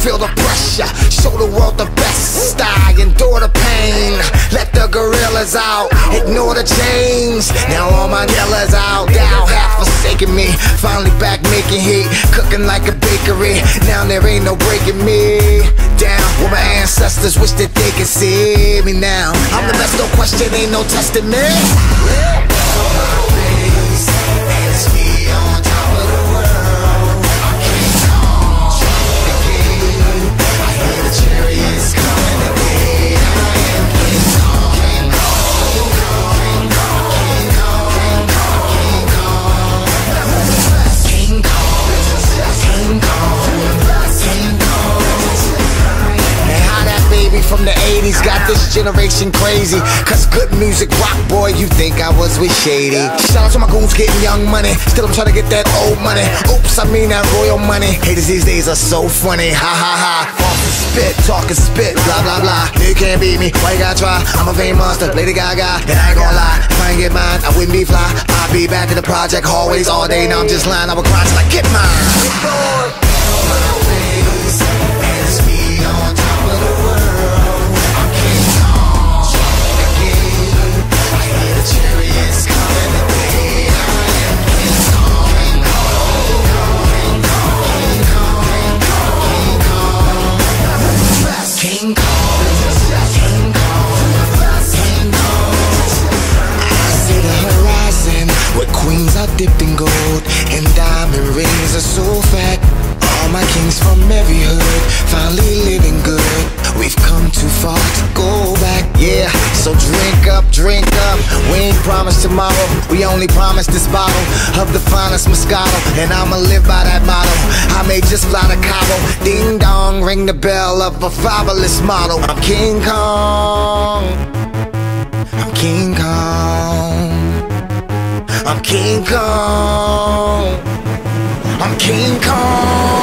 Feel the pressure, show the world the best. I endure the pain, let the gorillas out, ignore the chains. Now all my killers out, thou have forsaken me. Finally back making heat, cooking like a bakery. Now there ain't no breaking me down. Where my ancestors wish that they could see me now. I'm the best, no question, ain't no testing me. The 80s got this generation crazy. Cause good music rock, boy, you think I was with Shady. Shout out to my goons getting young money. Still, I'm trying to get that old money. Oops, I mean that royal money. Haters these days are so funny. Ha ha ha. Spit, talking spit, blah blah blah. You can't beat me, why you gotta try? I'm a vain monster, Lady Gaga. And I ain't gonna lie, if I ain't get mine, I wouldn't be fly. I'd be back in the project hallways all day. Now I'm just lying, I would cry till I get mine. Dipped in gold and diamond rings are so fat. All my kings from every hood finally living good. We've come too far to go back, yeah. So drink up, drink up. We ain't promised tomorrow, we only promised this bottle of the finest Moscato. And I'ma live by that motto. I may just fly to Cabo, ding dong, ring the bell of a fabulous model. I'm King Kong. I'm King Kong. King Kong. I'm King Kong.